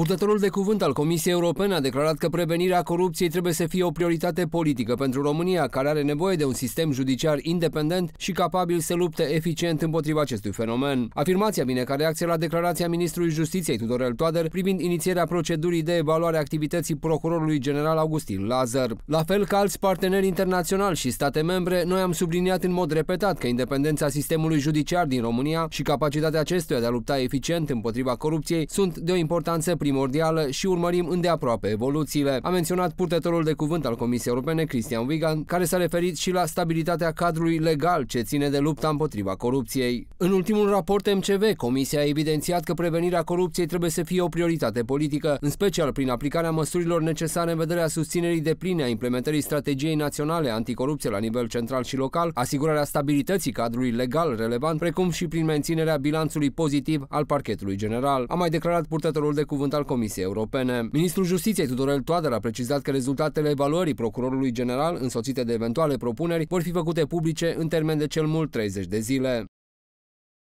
Purtătorul de cuvânt al Comisiei Europene a declarat că prevenirea corupției trebuie să fie o prioritate politică pentru România, care are nevoie de un sistem judiciar independent și capabil să lupte eficient împotriva acestui fenomen. Afirmația vine ca reacție la declarația ministrului Justiției Tudorel Toader privind inițierea procedurii de evaluare a activității procurorului general Augustin Lazar. La fel ca alți parteneri internaționali și state membre, noi am subliniat în mod repetat că independența sistemului judiciar din România și capacitatea acestuia de a lupta eficient împotriva corupției sunt de o importanță primordială și urmărim îndeaproape evoluțiile. A menționat purtătorul de cuvânt al Comisiei Europene, Cristian Wigan, care s-a referit și la stabilitatea cadrului legal ce ține de lupta împotriva corupției. În ultimul raport MCV, Comisia a evidențiat că prevenirea corupției trebuie să fie o prioritate politică, în special prin aplicarea măsurilor necesare în vederea susținerii de pline a implementării strategiei naționale anticorupție la nivel central și local, asigurarea stabilității cadrului legal relevant, precum și prin menținerea bilanțului pozitiv al parchetului general. A mai declarat purtătorul de cuvânt al Comisiei Europene. Ministrul Justiției Tudorel Toader a precizat că rezultatele evaluării procurorului general, însoțite de eventuale propuneri, vor fi făcute publice în termen de cel mult 30 de zile.